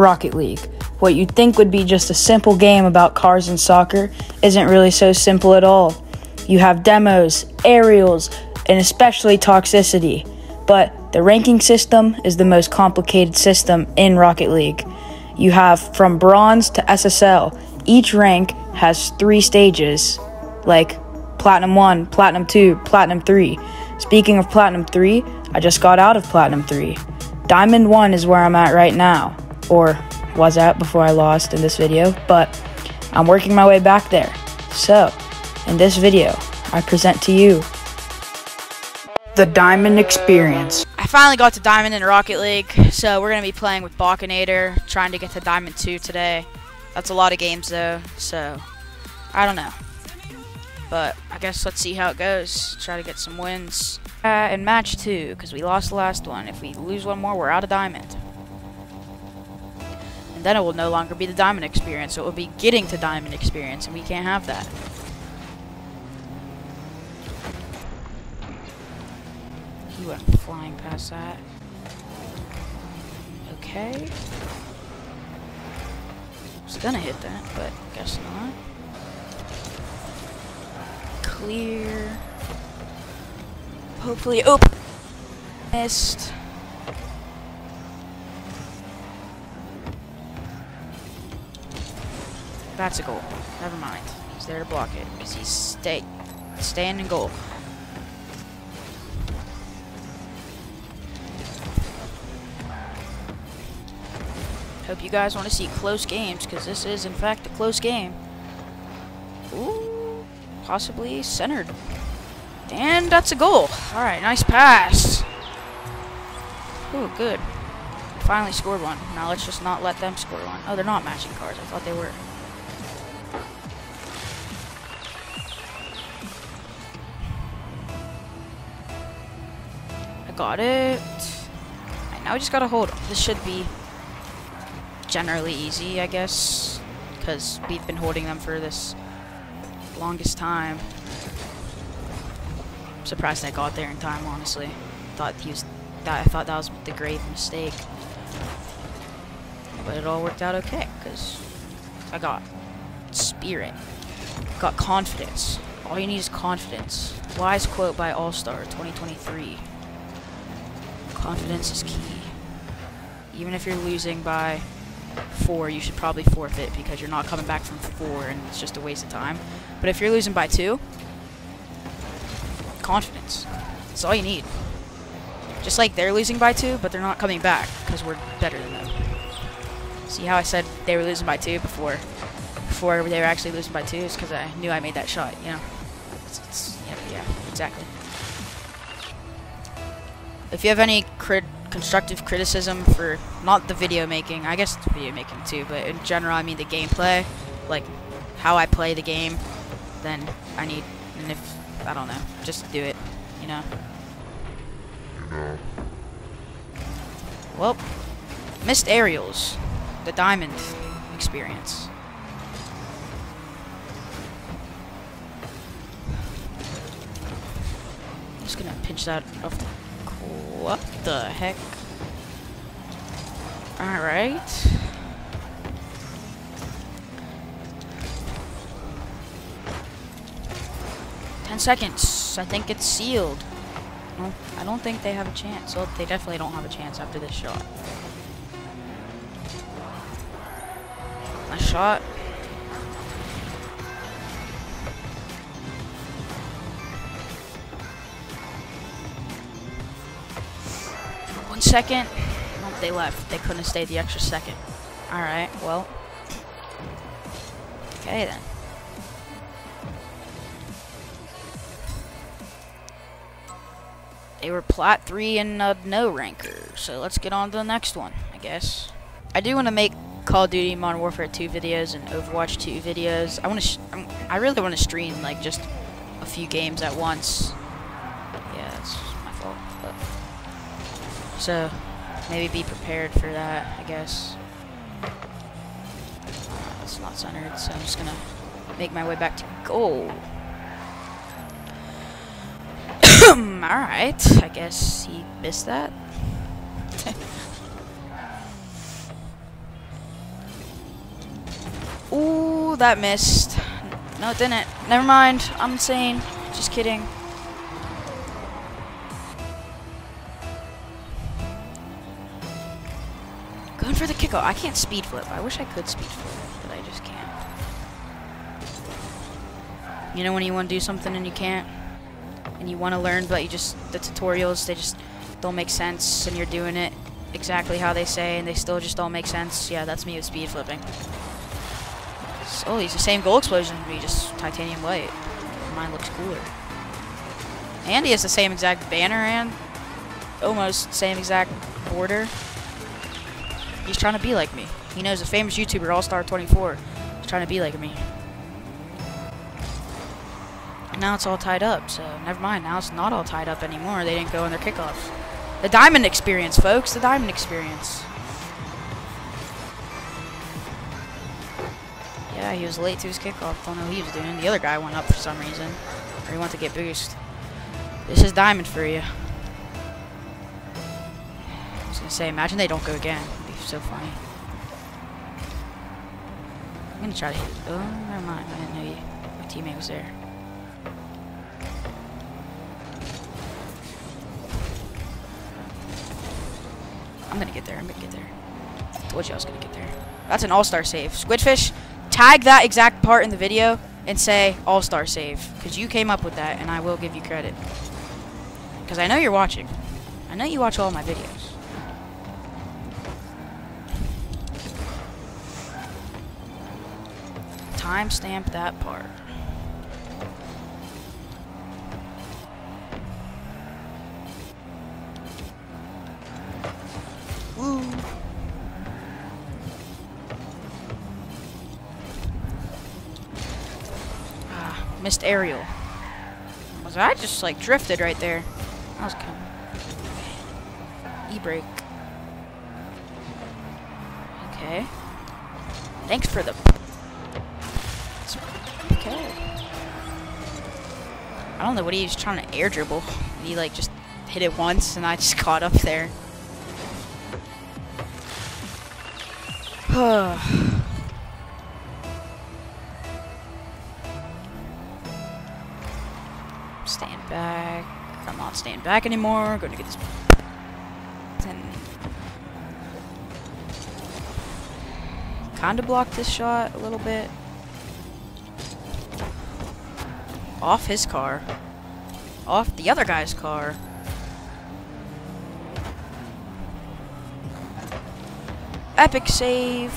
Rocket League. What you'd think would be just a simple game about cars and soccer isn't really so simple at all. You have demos, aerials, and especially toxicity. But the ranking system is the most complicated system in Rocket League. You have from bronze to SSL. Each rank has three stages, like Platinum 1, Platinum 2, Platinum 3. Speaking of Platinum 3, I just got out of Platinum 3. Diamond 1 is where I'm at right now, or was at before I lost in this video, but I'm working my way back there. So, in this video, I present to you the Diamond Experience. I finally got to Diamond in Rocket League, so we're going to be playing with Balkanator, trying to get to Diamond 2 today. That's a lot of games though, so I don't know. But I guess let's see how it goes. Try to get some wins. Uh, in match 2, because we lost the last one. If we lose one more, we're out of Diamond. And then it will no longer be the Diamond Experience, so it will be getting to Diamond Experience, and we can't have that. He went flying past that. Okay. Was gonna hit that, but guess not. Clear. Hopefully, oh, missed. That's a goal. Never mind. He's there to block it because he's stay, staying in goal. Hope you guys want to see close games, because this is, in fact, a close game. Ooh, possibly centered. And that's a goal. Alright, nice pass. Ooh, good. Finally scored one. Now let's just not let them score one. Oh, they're not matching cards. I thought they were. Got it. Right, now we just gotta hold. This should be generally easy, I guess, because we've been holding them for this longest time. I'm surprised I got there in time, honestly. Thought he was that I thought that was the grave mistake. But it all worked out okay, because I got spirit. Got confidence. All you need is confidence. Wise quote by All-Star 2023. Confidence is key. Even if you're losing by four, you should probably forfeit because you're not coming back from four and it's just a waste of time. But if you're losing by two, confidence. That's all you need. Just like they're losing by two, but they're not coming back because we're better than them. See how I said they were losing by two before before they were actually losing by two? Is because I knew I made that shot, you know? It's, it's, yeah, yeah, exactly. If you have any crit constructive criticism for not the video making, I guess video making too, but in general, I mean the gameplay, like how I play the game, then I need, and if, I don't know, just do it, you know? Well, missed aerials, the diamond experience. I'm just gonna pinch that off what the heck? Alright. Ten seconds. I think it's sealed. I don't think they have a chance. Well, they definitely don't have a chance after this shot. Nice shot. Second. Nope, they left. They couldn't stay the extra second. Alright, well. Okay then. They were plat 3 and no ranker, so let's get on to the next one, I guess. I do want to make Call of Duty Modern Warfare 2 videos and Overwatch 2 videos. I want to, I really want to stream like just a few games at once. So maybe be prepared for that, I guess. It's not centered, so I'm just going to make my way back to goal. Alright, I guess he missed that. Ooh, that missed. No, it didn't. Never mind. I'm insane. Just kidding. Kickoff. I can't speed flip. I wish I could speed flip, but I just can't. You know when you want to do something and you can't? And you want to learn, but you just, the tutorials, they just don't make sense, and you're doing it exactly how they say, and they still just don't make sense. Yeah, that's me with speed flipping. Oh, he's the same goal explosion, but he just titanium white. Mine looks cooler. And he has the same exact banner and almost same exact border. He's trying to be like me. He knows a famous YouTuber, All-Star24, is trying to be like me. And now it's all tied up, so never mind. Now it's not all tied up anymore. They didn't go in their kickoffs. The diamond experience, folks. The diamond experience. Yeah, he was late to his kickoff. Don't know what he was doing. The other guy went up for some reason. Or he wanted to get boost. This is diamond for you. I was gonna say, imagine they don't go again. So funny. I'm gonna try to hit. Oh, never mind. I didn't know you. My teammate was there. I'm gonna get there. I'm gonna get there. I Told you I was gonna get there. That's an all-star save. Squidfish, tag that exact part in the video and say all-star save. Because you came up with that, and I will give you credit. Because I know you're watching. I know you watch all my videos. Timestamp that part. Woo. Ah, missed aerial. Was I just like drifted right there? That was kind of e-brake. Okay. Thanks for the. Okay. I don't know what he was trying to air dribble. He like just hit it once, and I just caught up there. Stand back. I'm not staying back anymore. I'm Going to get this. And kind of blocked this shot a little bit. Off his car. Off the other guy's car. Epic save.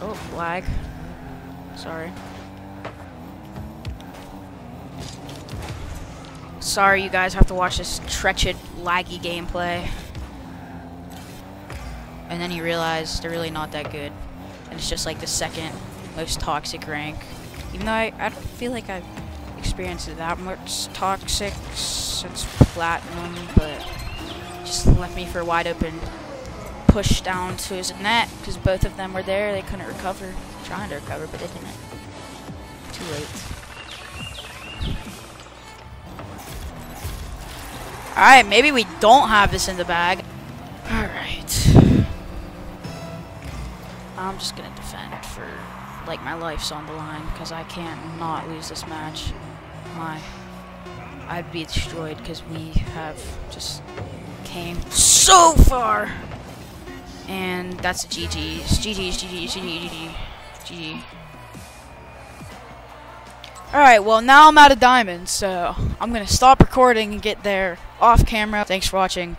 Oh, lag. Sorry. Sorry you guys have to watch this treacherous, laggy gameplay. And then you realize they're really not that good. And it's just like the second most toxic rank. Even though I, I don't feel like I've experienced that much toxic since Platinum, but just left me for a wide open push down to his net because both of them were there. They couldn't recover. Trying to recover, but they didn't. Too late. Alright, maybe we don't have this in the bag. Alright. I'm just gonna defend for like my life's on the line because I can't not lose this match. My, I'd be destroyed because we have just came so far. And that's a GG. GG's, GG's, GG, GG, GG. Alright, well now I'm out of diamonds, so I'm gonna stop recording and get there off camera. Thanks for watching.